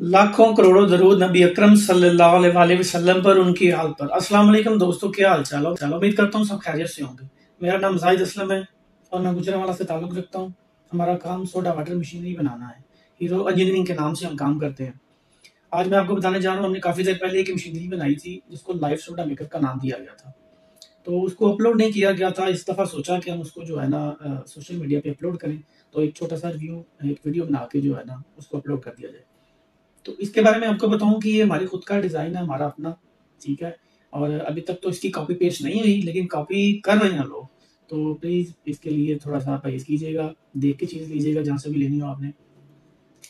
लाखों करोड़ों दरूद नबी अकरम सल्लल्लाहु अलैहि वसल्लम पर उनकी हाल पर। अस्सलाम वालेकुम दोस्तों, क्या हाल चाल चलो, उम्मीद करता हूँ सब खैरियत से होंगे। मेरा नाम जाहिद असलम है और मैं गुजरावाला से ताल्लुक़ रखता हूँ। हमारा काम सोडा वाटर मशीनरी बनाना है। हीरो इंजीनियरिंग के नाम से हम काम करते हैं। आज मैं आपको बताने जा रहा हूँ, हमने काफ़ी देर पहले एक मशीनरी बनाई थी, जिसको लाइफ सोडा मेकर का नाम दिया गया था। तो उसको अपलोड नहीं किया गया था, इस दफ़ा सोचा कि हम उसको जो है ना सोशल मीडिया पे अपलोड करें तो एक छोटा सा रिव्यू एक वीडियो बना के जो है ना, उसको अपलोड कर दिया जाए। तो इसके बारे में आपको बताऊँ कि ये हमारी खुद का डिज़ाइन है, हमारा अपना, ठीक है? और अभी तक तो इसकी कॉपी पेस्ट नहीं हुई, लेकिन कॉपी कर रहे हैं लोग। तो प्लीज़ इसके लिए थोड़ा सा परहेज कीजिएगा, देख के चीज़ लीजिएगा जहाँ से भी लेनी हो आपने।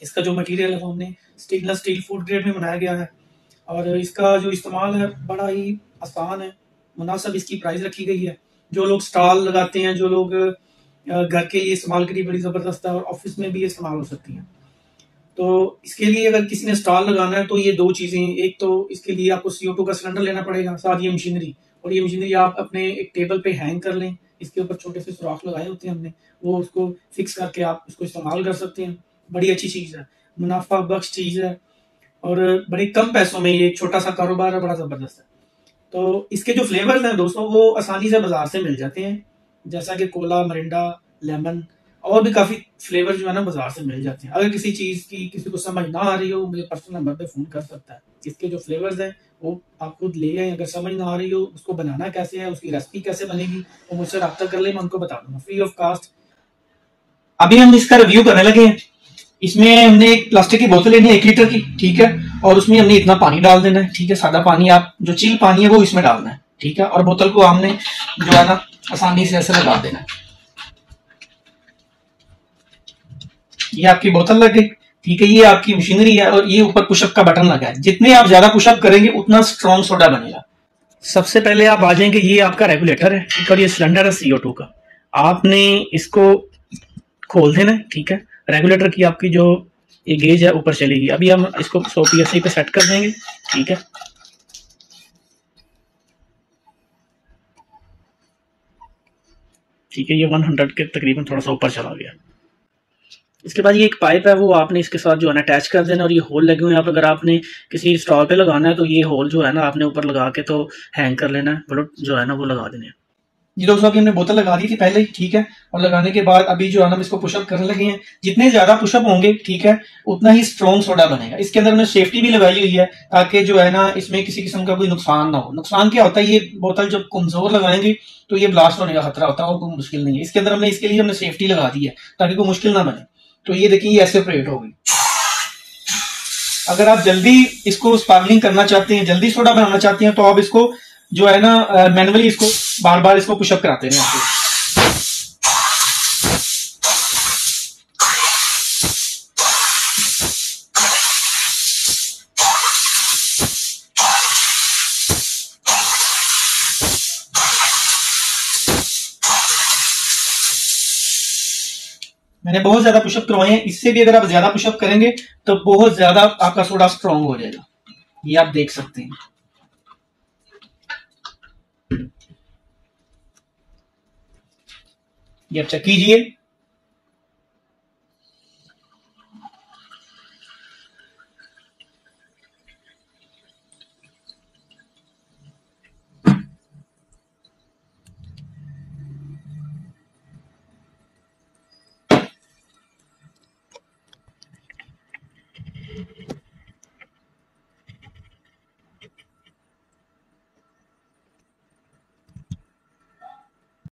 इसका जो मटेरियल है वो हमने स्टेनलेस स्टील फ़ूड ग्रेड में बनाया गया है। और इसका जो इस्तेमाल है, बड़ा ही आसान है। मुनासब इसकी प्राइस रखी गई है। जो लोग स्टॉल लगाते हैं, जो लोग घर के लिए इस्तेमाल के लिए बड़ी ज़बरदस्त है और ऑफ़िस में भी इस्तेमाल हो सकती है। तो इसके लिए अगर किसी ने स्टॉल लगाना है तो ये दो चीज़ें एक तो इसके लिए आपको सी का सिलेंडर लेना पड़ेगा, साथ ये मशीनरी और ये मशीनरी आप अपने एक टेबल पे हैंग कर लें। इसके ऊपर छोटे से सुराख लगाए होते हैं हमने। वो उसको फिक्स करके आप उसको इस्तेमाल कर सकते हैं। बड़ी अच्छी चीज़ है। मुनाफा बख्श चीज़ है। और बड़े कम पैसों में ये छोटा सा कारोबार है, बड़ा ज़बरदस्त है। तो इसके जो फ्लेवर्स हैं दोस्तों, वो आसानी से बाज़ार से मिल जाते हैं। जैसा कि कोला, मरिंडा, लेमन और भी काफ़ी फ्लेवर जो है ना बाज़ार से मिल जाते हैं। अगर किसी चीज़ की किसी को समझ ना आ रही हो मुझे पर्सनल नंबर पे फ़ोन कर सकता है। इसके जो फ्लेवर्स हैं, वो आप खुद ले आए। अगर समझ ना आ रही हो, उसको बनाना कैसे है, उसकी रेसिपी कैसे बनेगी, वो मुझसे रब्ता कर ले, मैं उनको बता दूँगा। फ्री ऑफ़ कास्ट अभी हम इसका रिव्यू करने लगे हैं। इसमें हमने एक प्लास्टिक की बोतल लेनी है, एक लीटर की, ठीक है? और उसमें हमने इतना पानी डाल देना है, ठीक है? सादा पानी आप, जो चिल पानी है, वो इसमें डालना है, ठीक है? और बोतल को हमने जो है ना, आसानी से ऐसे लगा देना है। ये आपकी बोतल लग गई। ठीक है, ये आपकी मशीनरी है और ये ऊपर पुशअप का बटन लगा है। जितने आप ज़्यादा पुशअप करेंगे, उतना स्ट्रॉन्ग सोडा बनेगा। सबसे पहले आप आ जाएँगे, ये आपका रेगुलेटर है और ये सिलेंडर है सीओ टू का। आपने इसको खोल देना ठीक है। रेगुलेटर की आपकी जो ये गेज है, ऊपर चलेगी। अभी हम इसको सौ पी पे सेट कर देंगे, ठीक है। ठीक है, ये 100 के तकरीबन थोड़ा सा ऊपर चला गया। इसके बाद ये एक पाइप है, वो आपने इसके साथ जो है ना अटैच कर देना और ये होल लगे हुए हैं। अगर आपने किसी स्टॉल पे लगाना है तो ये होल जो है ना आपने ऊपर लगा के तो हैंग कर लेना है। बट जो है ना वो लगा देने ये दोस्तों अभी हमने बोतल लगा दी थी पहले ही, ठीक है? और लगाने के बाद अभी जो है ना हम इसको पुशअप करने लगे हैं। जितने ज़्यादा पुशअप होंगे, ठीक है, उतना ही स्ट्रॉन्ग सोडा बनेगा। इसके अंदर हमने सेफ्टी भी लगाई हुई है, ताकि जो है ना इसमें किसी किस्म का कोई नुकसान ना हो। नुकसान क्या होता है, ये बोतल जब कमज़ोर लगाएँगे तो ये ब्लास्ट होने का खतरा होता है और कोई मुश्किल नहीं है। इसके अंदर हमने, इसके लिए हमने सेफ्टी लगा दी है, ताकि कोई मुश्किल ना बने। तो ये देखिए, ये ऐसे हो गई। अगर आप जल्दी इसको स्पार्कलिंग करना चाहते हैं, जल्दी सोडा बनाना चाहते हैं तो आप इसको जो है ना मैनुअली इसको बार बार इसको पुशअप कराते हैं मैंने बहुत ज़्यादा पुशअप करवाए हैं। इससे भी अगर आप ज़्यादा पुशअप करेंगे तो बहुत ज़्यादा आपका सोडा स्ट्रांग हो जाएगा। ये आप देख सकते हैं। ये अच्छा कीजिए।